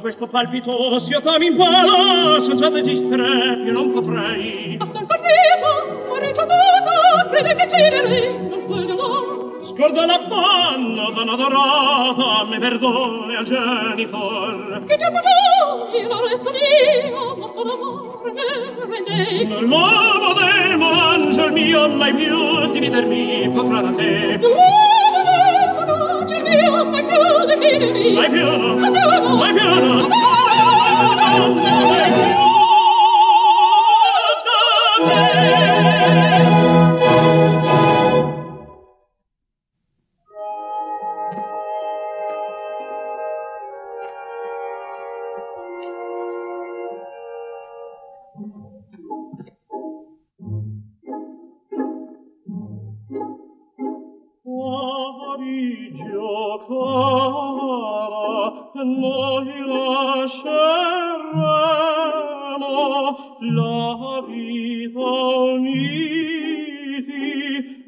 questo palpito si ottami in palo senza desistere più non potrei. A son partito ho ricevuto crede che c'eri non puoi d'amor scordo l'affanno donna dorata mi perdone al genitor. Che ti può io non resto mio ma solo amore rendei l'uomo demo angel mio mai più dividermi potrà da te. L'uomo Vai noi lasceremo la vita uniti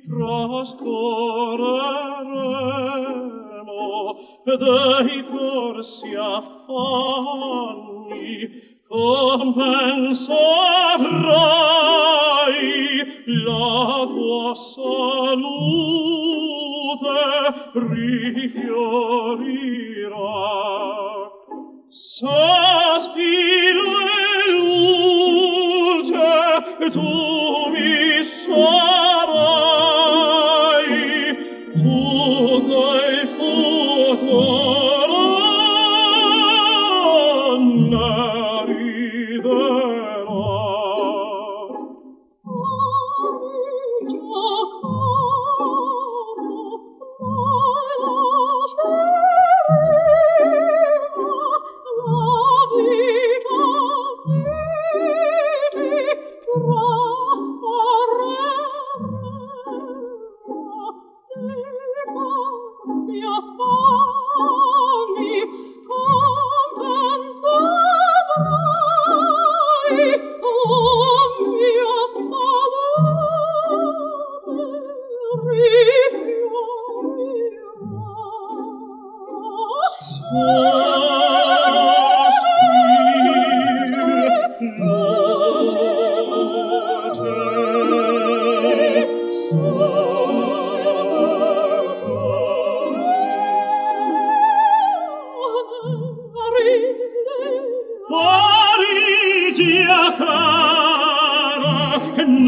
trascorreremo dei corsi affanni compenserai la tua salute rifiorirà sospiro e luce tu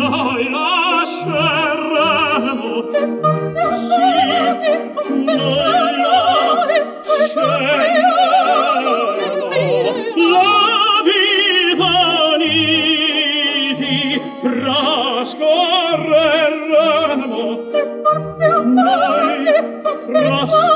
noi lasceremo. Sì noi lasceremo. La vita trascorreremo. Noi trascorreremo.